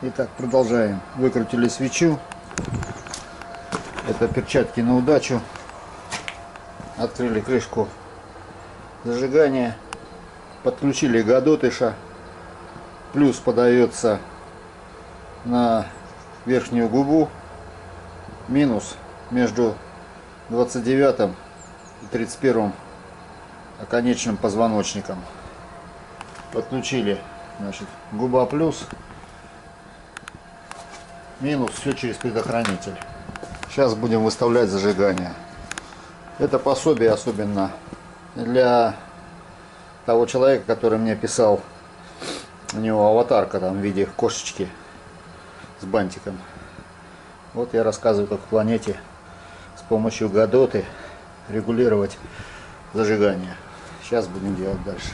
Итак, продолжаем. Выкрутили свечу. Это перчатки на удачу. Открыли крышку зажигания. Подключили гадотыша. Плюс подается на верхнюю губу. Минус между 29 и 31 оконечным позвоночником. Подключили значит, губа плюс минус все через предохранитель. Сейчас будем выставлять зажигание. Это пособие особенно для того человека, который мне писал, у него аватарка там в виде кошечки с бантиком. Вот я рассказываю, как в планете с помощью гадоты регулировать зажигание. Сейчас будем делать дальше.